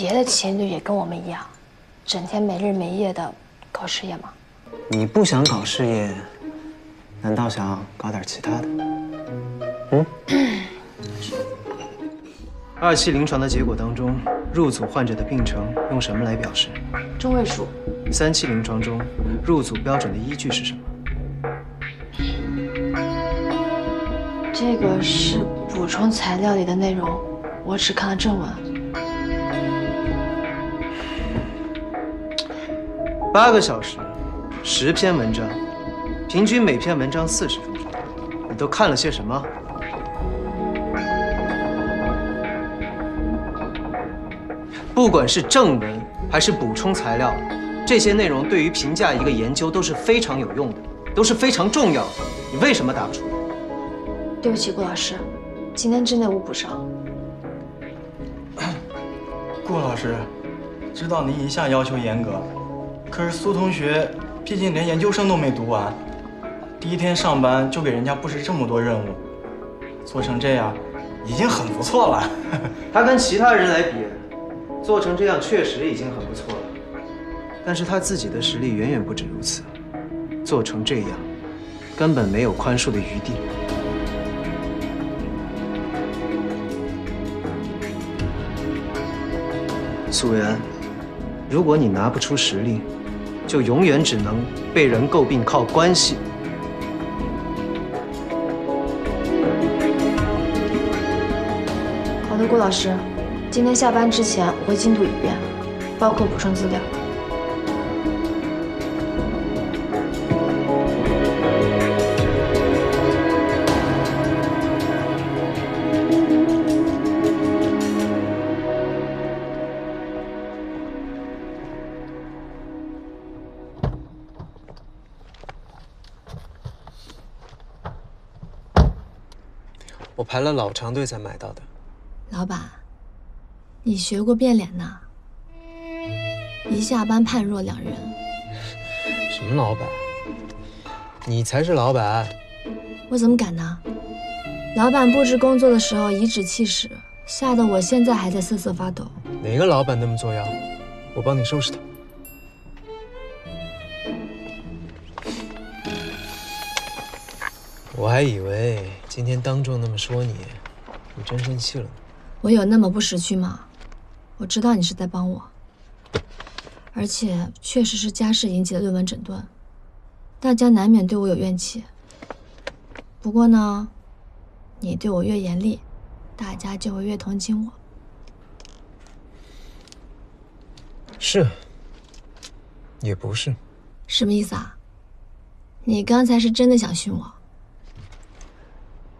别的情侣也跟我们一样，整天没日没夜的搞事业吗？你不想搞事业，难道想要搞点其他的？嗯。二期临床的结果当中，入组患者的病程用什么来表示？中位数。三期临床中，入组标准的依据是什么？这个是补充材料里的内容，我只看了正文。八个小时，十篇文章，平均每篇文章四十分钟，你都看了些什么？不管是正文还是补充材料，这些内容对于评价一个研究都是非常有用的，都是非常重要的。你为什么答不出来？对不起，顾老师，今天真的无补上。顾老师，知道您一向要求严格，可是苏同学毕竟连研究生都没读完，第一天上班就给人家布置这么多任务，做成这样已经很不错了。他跟其他人来比。做成这样确实已经很不错了，但是他自己的实力远远不止如此。做成这样，根本没有宽恕的余地。素媛，如果你拿不出实力，就永远只能被人诟病靠关系。好的，顾老师。今天下班之前我会精读一遍，包括补充资料。我排了老长队才买到的。老板。你学过变脸呐？一下班判若两人。什么老板？你才是老板。我怎么敢呢？老板布置工作的时候颐指气使，吓得我现在还在瑟瑟发抖。哪个老板那么作妖？我帮你收拾他。我还以为今天当众那么说你，你真生气了呢。我有那么不识趣吗？我知道你是在帮我，而且确实是家事引起的论文诊断，大家难免对我有怨气。不过呢，你对我越严厉，大家就会越同情我。是，也不是。什么意思啊？你刚才是真的想训我？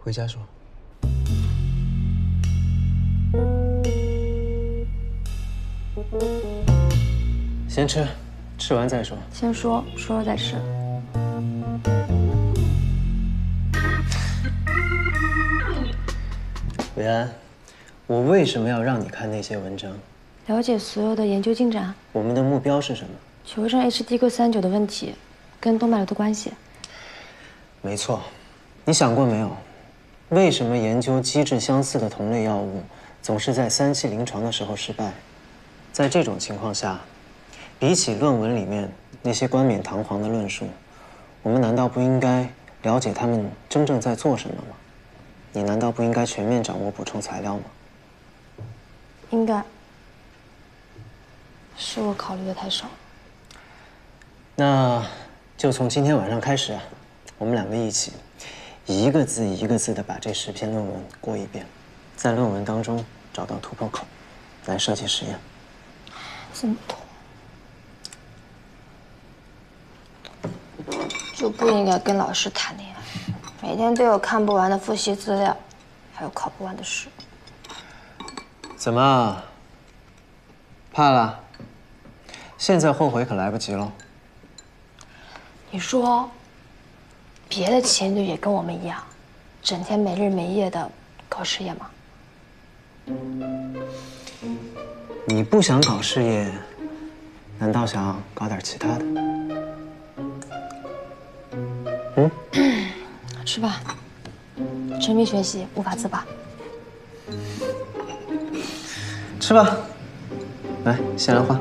回家说。先吃，吃完再说。先说，说了再吃。维安，我为什么要让你看那些文章？了解所有的研究进展。我们的目标是什么？求证 HD 个三九的问题跟动脉瘤的关系。没错，你想过没有？为什么研究机制相似的同类药物总是在三期临床的时候失败？在这种情况下，比起论文里面那些冠冕堂皇的论述，我们难道不应该了解他们真正在做什么吗？你难道不应该全面掌握补充材料吗？应该，是我考虑的太少。那就从今天晚上开始，我们两个一起，一个字一个字的把这十篇论文过一遍，在论文当中找到突破口，来设计实验。这么痛，就不应该跟老师谈恋爱，每天都有看不完的复习资料，还有考不完的试。怎么，怕了？现在后悔可来不及了。你说，别的情侣也跟我们一样，整天没日没夜的搞事业吗？你不想搞事业，难道想搞点其他的？嗯，吃吧。沉迷学习，无法自拔。吃吧。来，先来画。